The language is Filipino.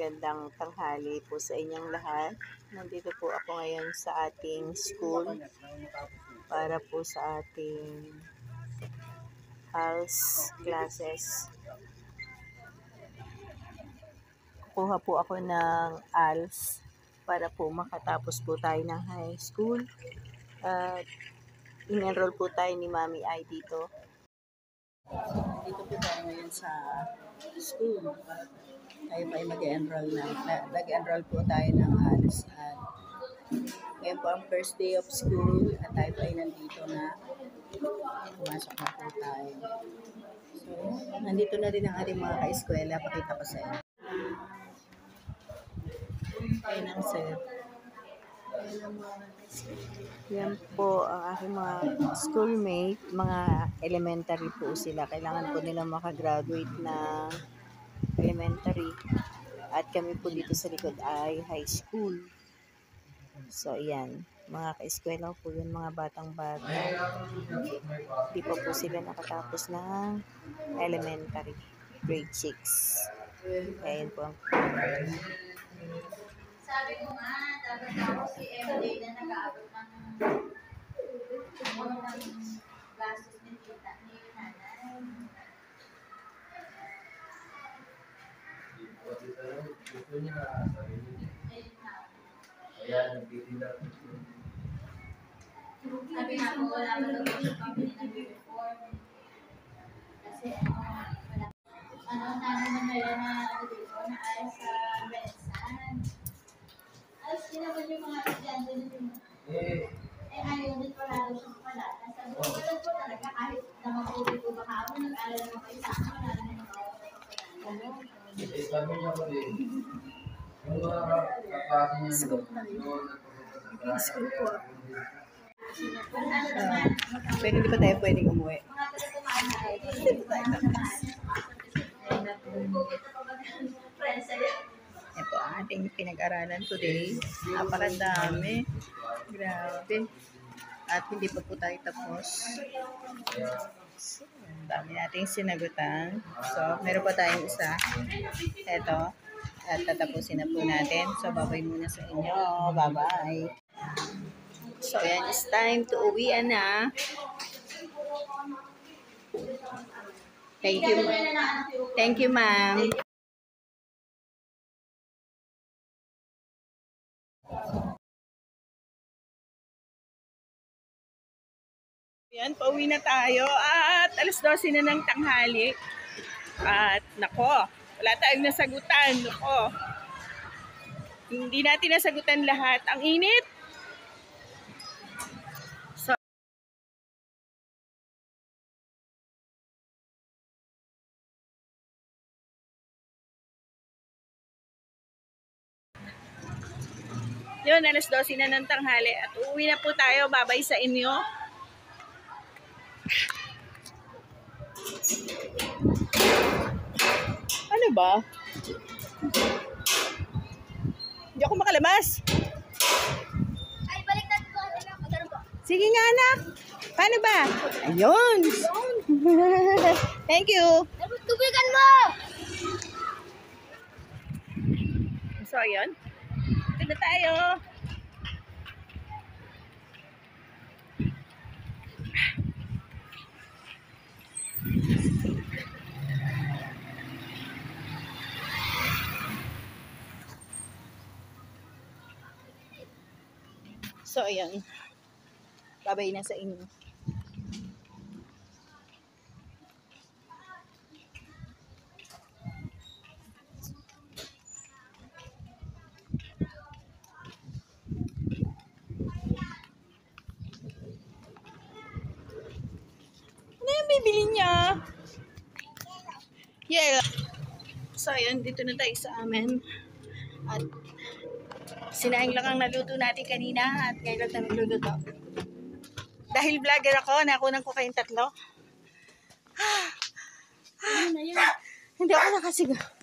magandang tanghali po sa inyong lahat. Nandito po ako ngayon sa ating school para po sa ating house classes. Kukuha po ako ng ALS para po makatapos po tayo ng high school. At in-enroll po tayo ni Mami Ay dito. Dito po tayo ngayon sa school. Tayo pa ay mag-enroll na. na- Nag-enroll po tayo ng ALS. At ngayon po ang first day of school at tayo pa ay nandito na. Pumasok na po tayo. So, nandito na rin ang ating mga ka-eskwela. Pakita ko sa inyo. Ayan ang sir. Yan po ang aking mga schoolmate, mga elementary po sila. Kailangan po nila makagraduate ng elementary. At kami po dito sa likod ay high school. So, ayan. Mga ka-eskwela po yun, mga batang bata. Di pa po sila nakatapos ng elementary, grade 6. Ayan po ang Sabi ko nga, dapat ako si MJ na nag-aabot ng ng gastos ni tita, ni nanay. Gusto niya na sarili niya. Na. Kaya nagtitinda. Sabi nga po, wala pa daw siya pambili ng uniform. Kasi ano, wala. Ano, namin naman nila na ano dito, na ayos sa Bensan. Ayos din naman yung mga estudyante nito. Eh, Eh, ayaw din pala daw siya pala. Sabi ko, wala po talaga kahit na mabuti po baka ako, nag-alala naman kayo sa akin, wala naman ako. Ano? eh, sabi niya ko din. Yung mga kaklase niya doon, doon sa. Ano naman, Pero hindi pa tayo pwedeng umuwi. Ito ang ating pinag-aralan today. Napakadami. Grabe. At hindi pa po tayo tapos. So, ang dami nating sinagutan. So, meron pa tayong isa. Ito. At tatapusin na po natin. So, babay muna sa inyo. Bye-bye. So, yan. It's time to uwi na. Thank you. Thank you, ma'am. Yan, pauwi na tayo at alas 12 na ng tanghali. At nako, wala tayong nasagutan. Nako. Hindi natin nasagutan lahat. Ang init. So, yun, alas 12 na ng tanghali at uuwi na po tayo. Babay sa inyo. Ano ba? Hindi ako makalabas. Ay, baliktad ko. Sige nga anak. Paano ba? Ayun. Thank you. Tubigan mo! So, ayun. Na tayo. So, ayan. Babay na sa inyo. Ano bibili niya? Yeah. So, ayun, dito na tayo sa amin. At sinaing lang ang naluto natin kanina at ngayon lang tayo nagluluto. Dahil vlogger ako, nakunan ko kayong tatlo. Hindi ako nakasigaw.